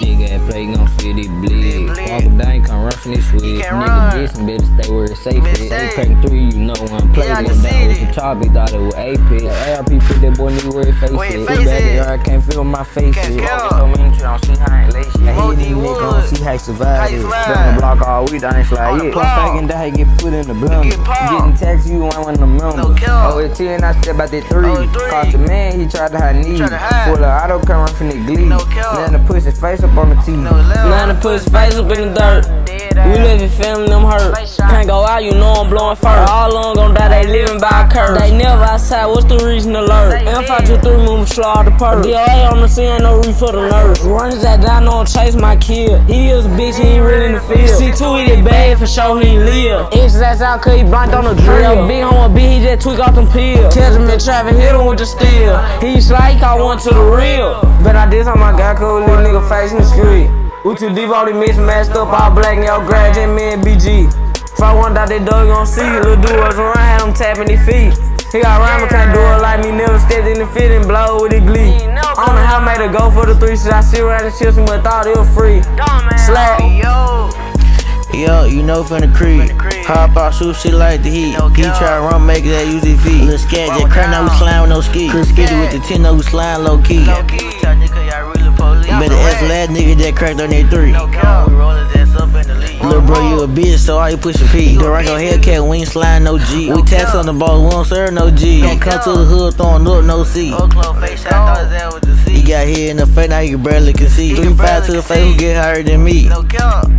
Big ass play gon' feel it bleed. Walk down, you can't run from this switch. Nigga dissing, better stay where it's safe. At. They packing three, you know I'm playing. Yeah, I Yeah, down with the chop, he thought it was AP. ARP put that boy nigga where his face Where his at. face He back I can't feel my face. Can't at. feel. So many you don't see how I ain't lace shit. I Mo hit these niggas, Wood. don't see how he survive How he it. Been on the block all week, I ain't slide On the yet. block. Plus faking that, he get put in the blunt. Get popped. Getting taxed, you ain't one of them members. No cap. Oh, it's 10, I step out that three. Oh, three. Caught the man, he tried to hide knee. Tried to. Full of auto come run from the glee. No cap. Then to push his face up on the T. No left. Now to put his face up in the dirt. We live in family, them hurt. Can't go out, you know I'm blowing first. All on gon' die, they living by a curse. They never outside, what's the reason to lurk? M523 move slow out the purse. DOA on the scene, ain't no reach for the nerves. Runners that down, don't chase my kid. He is a bitch, he ain't really in the field. C2 he did bad for sure he live. X that's out cause he blind on the drill. Big homie B, he just tweak off them pills. Catch him in traffic, hit him with the steel. He he caught one to the real. But I did something I got cool, little nigga face in the street. We too deep all the mix, matched up all black and y'all grad, me and BG. If I want out that door, you gon' see little dude was around, him tapping his feet. He got rhyme, can't do it like me, never stepped in the fit and blow with the glee. I don't know how I made it go for the three shit. I sit around and chill, but thought it was free. Slap. Yo. Yo, you know from the creek. creek. Hop out, shoot shit like the heat. No he try to run, make that use his feet. Little scat, Run just crack, now we down. slime with no ski. Chris Skitty with the 10, no we slime low key. Low key. Tell nigga y'all really police. Better ask last nigga that cracked on that three. Bro, you a bitch, so all you pushing P. Durango Hellcat, we ain't slime no G. We tax on the ball, we don't serve no G. Can't come to the hood, throwing up no C. Old close face shot, thought his ass was the He got hit in the face, now you barely can see. Three five to the face, who get higher than me. No cap.